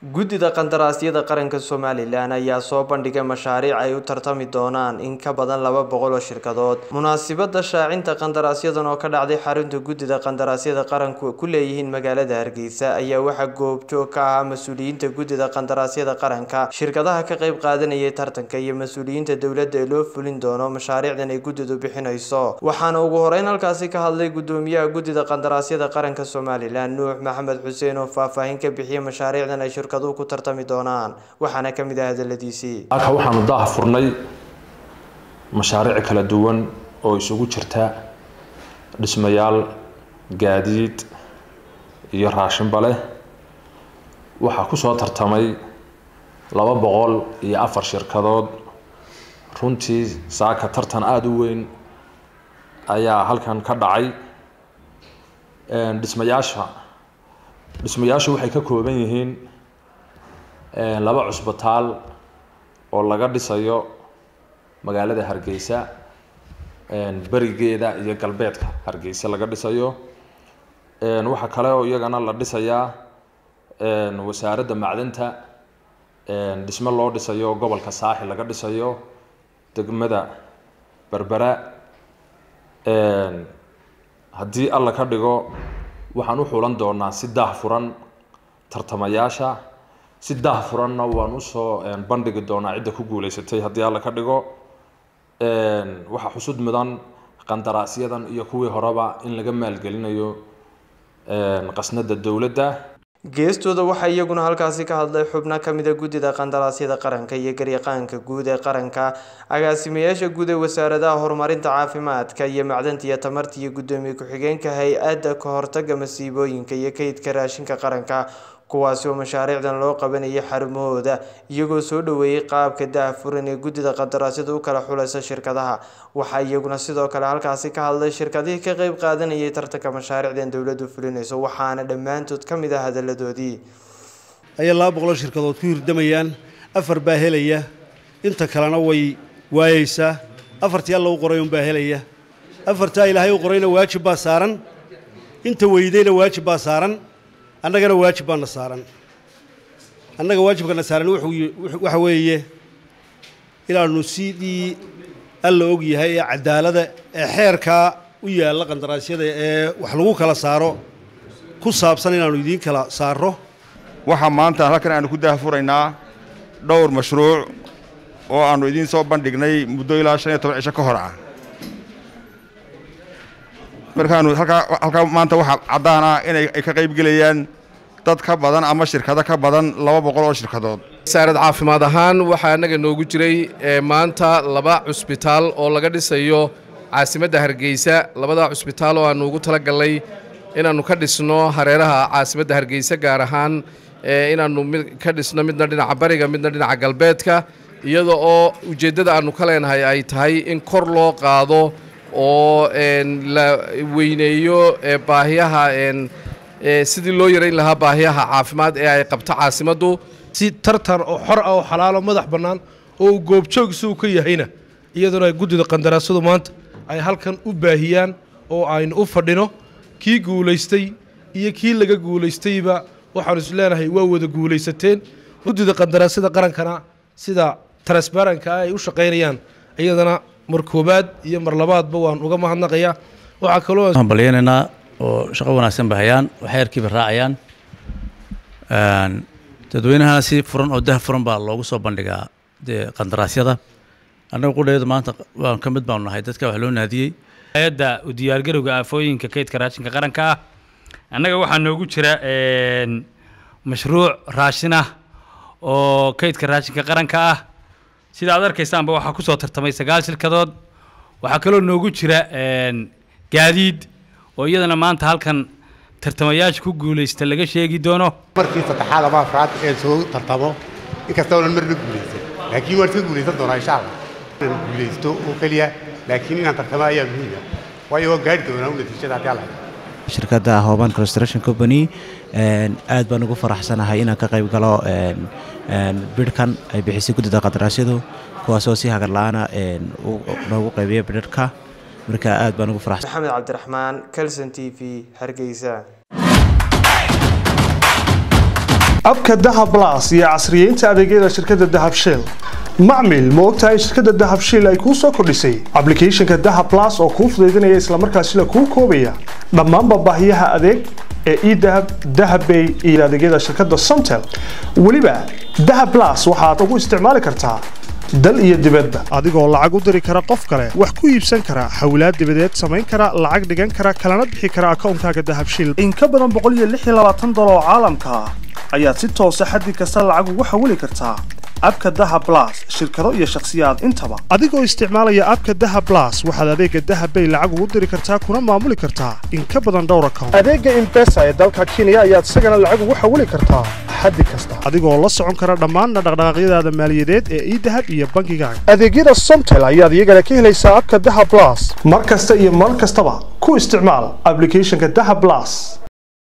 guddida qandaraasyada qaranka somalilan ayaa soo bandhigay mashaariic ay u tartami doonaan in ka badan laba boqol oo shirkadood munaasibada shaacinta qandaraasyadan oo ka dhacday xarunta guddida qandaraasyada qaranku ku leeyihiin magaalada hargeysa ayaa waxaa goobjoog ka ahaa mas-uuliyiinta guddida qandaraasyada qaranka shirkadaha ka qeyb qaadanayay tartanka iyo mas-uuliyiinta dowladda ee loo fulin doono mashaariicdan ay guddidu bixinayso waxaana ugu horeyn halkaasi ka hadlay guddoomiyaha guddida qandaraasyada qaranka somalilan nuux maxamed xuseen oo faahfaahin ka bixiyay mashaariicdan ay shirkaduhu ku tartami doonaan. Waxaana ka mid ah hadaladiisii halka waxaanu daaha furnay mashaariic kala duwan oo isugu jirta dhismayaal gaadiid iyo raashinba leh waxaa ku soo tartamay laba boqol iyo afar shirkadood. Runtii saaka tartan aada u weyn ayaa halkan ka dhacay. Dhismayaasha. Dhismayaashu waxay ka kooban yihiin laba cusbitaal oo laga dhisayo magaalada hargeysa berigeeda iyo galbeedka hargeysa laga dhisayo. Waxaa kale oo iyagana la dhisayaa wasaaradda macdanta. Dhismo loo dhisayo gobolka saaxil laga dhisayo degmada berbera haddii alla ka dhigo waxaan u xulan doonaa si daah furan tartamayaasha si daah furanna waan u soo bandhigi doonaa cidda ku guuleysatay haddii alla ka dhigo. Waxaa xusud mudan qandaraasyadan iyo kuwii horeba in laga maalgelinayo qasnada dowladda. Geestooda waxaa iyaguna halkaasi ka hadlay xubno kamida guddida qandaraasyada qaranka iyo garyaqaanka guud ee qaranka. Agaasimayaasha guud ee wasaaradaha horumarinta caafimaadka iyo macdanta iyo tamarta iyo guddoomiye ku-xigeenka hay'adda ka hortaga masiibooyinka iyo kaydka raashinka qaranka kuwaasi oo mashaariicdan loo qabanayay xarumahooda iyagoo soo dhoweeyey qaabka daahfuran ee guddida qandaraasyada u kala xulaysa shirkadaha. Waxaa iyaguna sidoo kale halkaasi ka hadlay shirkadihii ka qeyb qaadanayay tartanka mashaariicdan dowladdu fulinayso waxaana dhammaantood ka mid ah hadaladoodii ayay laba boqoloo shirkadood ku hirdamayaan afar baa helaya inta kalena way waayeysaa afartii alla u qoray unbaa helaya. Afartaa ilaahay u qorayna waajib baa saaran inta weydayna waajib baa saaran annagana waajib baana saaran. Annaga waajibkana saaran waxa weeye inaannu sidii alla og yahay ee cadaalada ee xeerkaa u yaalla qandaraasyada ee wax lagu kala saaro ku saabsan inaannu idiin kala saarro. Waxaa maanta halkan aanu ku daahfuraynaa dhowr mashruuc oo aannu idiin soo bandhignay muddo ilaa shan iyo toban cisho ka hor ah markaanu halkaa maanta waxaa caddaan ah inay ka qaybgelayaan dad ka badan ama shirkado ka badan laba boqol oo shirkadood. Wasaarad caafimaad ahaan waxaa annaga noogu jiray maanta laba cusbitaal oo laga dhisayo caasimadda hargeysa. Labadaa cusbitaal oo aannu ugu talagalnay inaannu ka dhisno hareeraha caasimadda hargeysa gaar ahaan inaannu ka dhisno midna dhinaca bariga midna dhinaca galbeedka iyada oo ujeeddada aannu ka leenahay ay tahay in kor loo qaado oo la weyneeyo baahiyaha sidii loo yarayn lahaa baahiyaha caafimaad ee ay qabto caasimaddu si tartan oo xor ah oo xalaalo madax bannaan oo uu goobjoogisa uu ka yahayna iyaduna ay guddida qandaraasyadu maanta ay halkan u baahiyaan oo aynu u fadhino kii guulaystay iyo kii laga guulaystayba waxaanu is leenahay waa wada guulaysateen. Guddida qandaraasyada qarankana sida transbaranka ah ay u shaqaynayaan iyadana mar koobaad iyo mar labaadba waan uga mahadnaqayaa waxaa kaloo balyaynanaa oo shaqo wanaagsan ba hayaan oo xeerkiiba raacayaan. Dadweynahana si furan oo dah furan baa loogu soo bandhigaa dee qandaraasyada. Annaga qudheeda maanta waan ka mid baanu nahay dadka wax loo naadiyey. Hay'adda u diyaargarowga aafooyinka kaydka raashinka qaranka ah. Annaga waxaa noogu jira mashruuc raashin ah oo kaydka raashinka qaranka ah sida aad arkaysaanba waxaa ku soo tartamay sagaal shirkadood waxaa kaloo noogu jira gaadiid oo iyadana maanta halkan tartamayaasha ku guulaysta laga sheegi doono. Markii saddexaad ama afraad ee soo tartamo inkasta oonan marna guulaysan laakiin waan iska guulaysan doonaa insha allah. Inaan guulaysto oo keliya laakiin inaan tartamo ayaa muhiima waayo waan gaari doonaa u natiijada haddii alla shirkadda hoban construction company aad baan ugu faraxsanahay inaan ka qayb galo bidhkan ay bixisay guddida qadaraasyadu kuwaasoo si hagar la'aana noogu qaybiya bidharhka marka aad baan ugu faraxsan maxamed cabdiraxmaan calson t v hargeysa. Abka dahab blas iyo casriyeynta adeegyada shirkadda dahab shell macmil ma ogtahay shirkadda dahab shell ay kuu soo kordhisay. Ablicathonka dahab blas oo kuu fudaydinaya islamarkaasina kuu koobaya dhammaanba baahiyaha adeeg ee edahab dahabbay iyo adeegyada shirkadda somtel weliba dahab blas waxaad ugu isticmaali kartaa dal iyo dibadba adigoo lacag u diri kara qof kale wax ku iibsan kara hawlaad dibadeed samayn kara lacag dhigan kara kalana bixi kara akoonkaaga dahabshil in ka badan dolar oo caalamka ah ayaad si toosa xaddi kasta lacag ugu xawili kartaa abka dahab blas shirkado iyo shakhsiyaad intaba. Adigoo isticmaalaya abka dahab blas waxaad adeega dahabbay lacag ugu diri kartaa kuna maamuli kartaa. In ka badan dhowr account. Adeega imbesa ee dalka kenya ayaad isagana lacag ugu xawili kartaa. Xaddi kasta. Adigoo la socon kara dhammaan dhaqdhaqaaqyadaada maaliyadeed ee idahab iyo bangigaaga adeegyada somtel ayaad iyagana ka helaysaa abka dahab blas mar kasta iyo mar kastaba ku isticmaal ablicathonka dahab blas